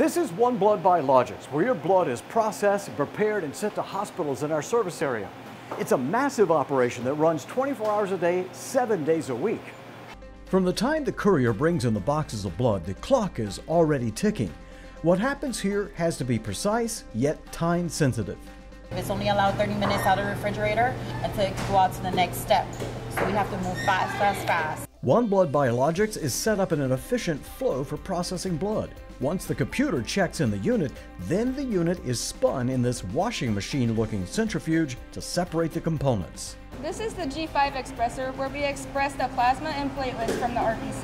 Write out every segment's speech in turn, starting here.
This is OneBlood Biologics, where your blood is processed, and prepared, and sent to hospitals in our service area. It's a massive operation that runs 24 hours a day, seven days a week. From the time the courier brings in the boxes of blood, the clock is already ticking. What happens here has to be precise, yet time sensitive. It's only allowed 30 minutes out of the refrigerator until it can go out to the next step. So we have to move fast, fast, fast. OneBlood Biologics is set up in an efficient flow for processing blood. Once the computer checks in the unit, then the unit is spun in this washing machine looking centrifuge to separate the components. This is the G5 expressor where we express the plasma and platelets from the RBC.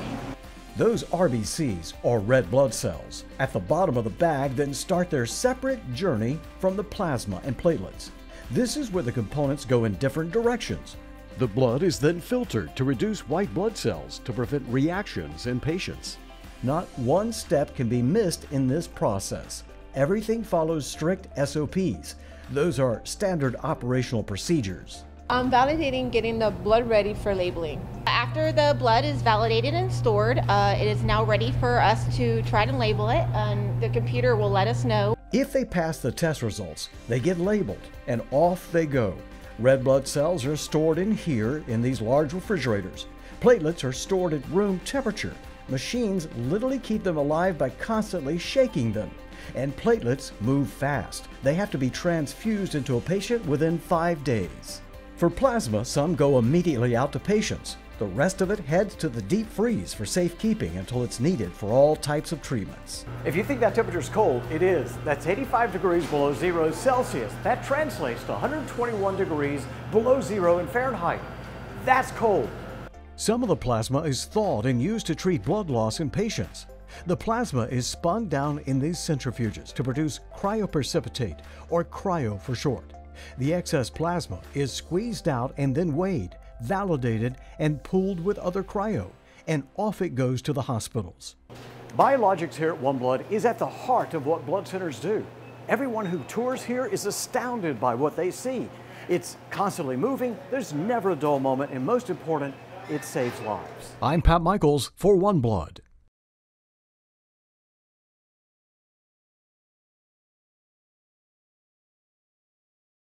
Those RBCs, or red blood cells, at the bottom of the bag then start their separate journey from the plasma and platelets. This is where the components go in different directions. The blood is then filtered to reduce white blood cells to prevent reactions in patients. Not one step can be missed in this process. Everything follows strict SOPs. Those are standard operational procedures. I'm validating getting the blood ready for labeling. After the blood is validated and stored, uh, it is now ready for us to try to label it, and the computer will let us know. If they pass the test results, they get labeled and off they go. Red blood cells are stored in here in these large refrigerators. Platelets are stored at room temperature. Machines literally keep them alive by constantly shaking them. And platelets move fast. They have to be transfused into a patient within five days. For plasma, some go immediately out to patients. The rest of it heads to the deep freeze for safekeeping until it's needed for all types of treatments. If you think that temperature is cold, it is. That's 85 degrees below zero Celsius. That translates to 121 degrees below zero in Fahrenheit. That's cold. Some of the plasma is thawed and used to treat blood loss in patients. The plasma is spun down in these centrifuges to produce cryoprecipitate, or cryo for short. The excess plasma is squeezed out and then weighed, validated, and pooled with other cryo, and off it goes to the hospitals. Biologics here at OneBlood is at the heart of what blood centers do. Everyone who tours here is astounded by what they see. It's constantly moving, there's never a dull moment, and most important, it saves lives. I'm Pat Michaels for OneBlood.